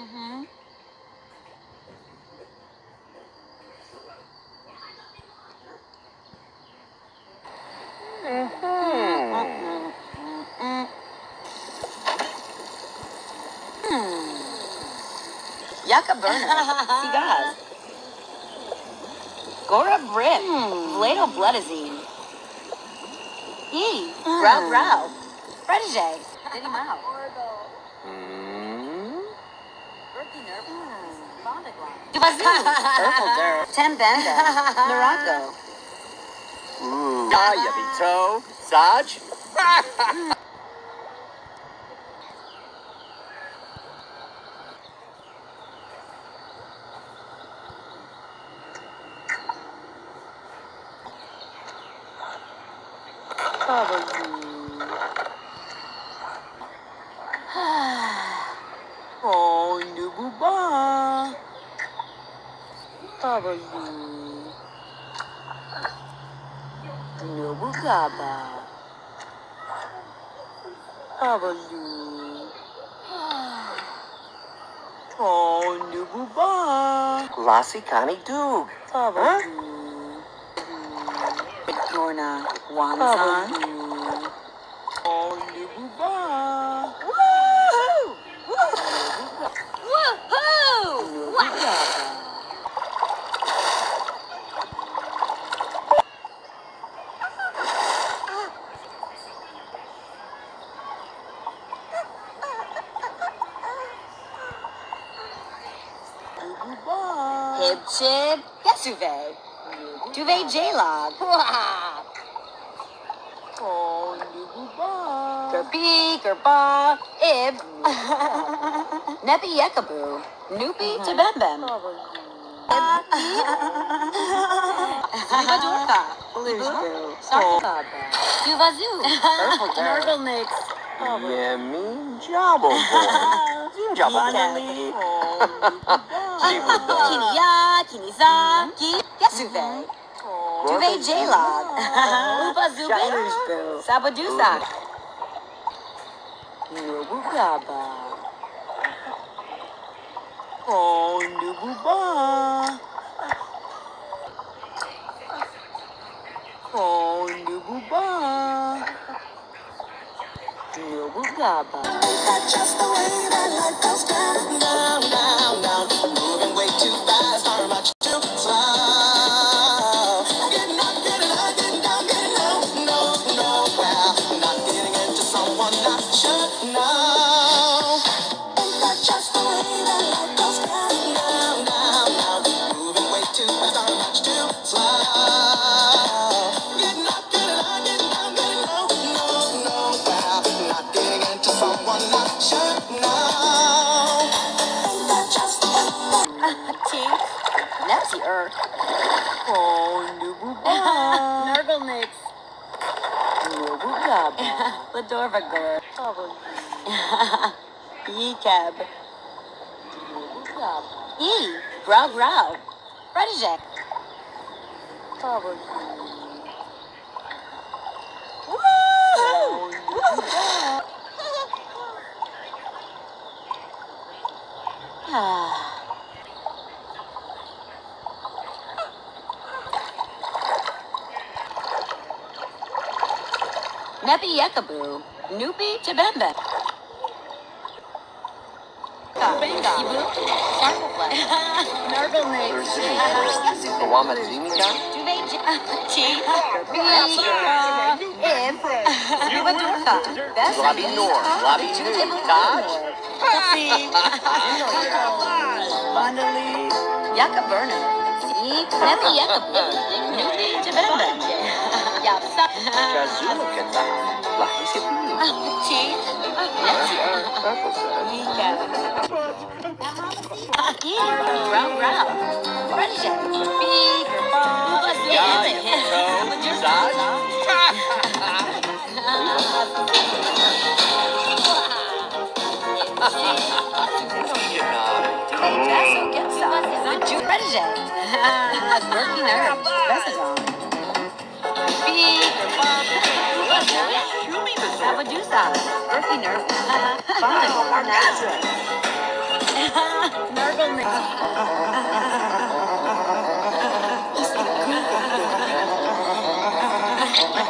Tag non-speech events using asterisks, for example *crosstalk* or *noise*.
Mm-hmm. Yucca burner. Cigars. Gora Brit. Vlado Bloodazine. Yee. Brow Brow. Protege. Diddy Mao. Hmm? Berkey Nervous. Bondagline. Duvazoo. Urkel Dur. Tembenda. Morocco. Ooh. Kaya Vito. Saj. Oh, Tabalu. Nubu ka ba? Tabalu. Oh, nubu ba? Lassie Connie Doog. Tabalu. Norna. Wanzan. Tabalu. Oh, nubu Hib Chib. Yesuve. Duve J-Log. *laughs* Wah! Oh, nubu ba? Gerby, Gerba, Ib. *laughs* Neppy Yekaboo. Noopy Tebembem. Mm-hmm. Zubadurka. *laughs* Bluesville. Sarkaba. Oh. Duvazoo. Nurgle Nix. Yemi Jabbo Boy. Jabbo Finally. Kiniya, Kiniza, Ki, Yesuve. Duve J-Log. *laughs* Upa Zube. Sabadusa. Nubugaba. Oh, Nububa. Oh, Nububa. Nubugaba. Just the way that life goes down, down, down, should know. Ain't that just the T. Nepsy Earth. Oh, Nububa. *laughs* Nurgle Nix. Nubugaba. *laughs* Ladorva Gore. *laughs* Nubugaba. E. Grow Grow. Protege. Oh, Nububa. Neppy Yekaboo. Noopy Tebembe. Yibu. Sparkleflesh. Nurgle Nix. Kawama Zimika. Duve J. T. Gerby. Ib. Zubadurka. Best. Lobby Nor. Lobby New. Taj. Bondali. Yucca Burner. See? Neppy Yekaboo. Noopy Tebembe. Yapsa. Jazuma Kata. Lahisi Pini. T. Nepsy Earth. Purple Sun. Brown brown. Protege. Big. Protege. Working nerve. Residon. Big. Sabadusa. Working nerve. Snargle me. Zonda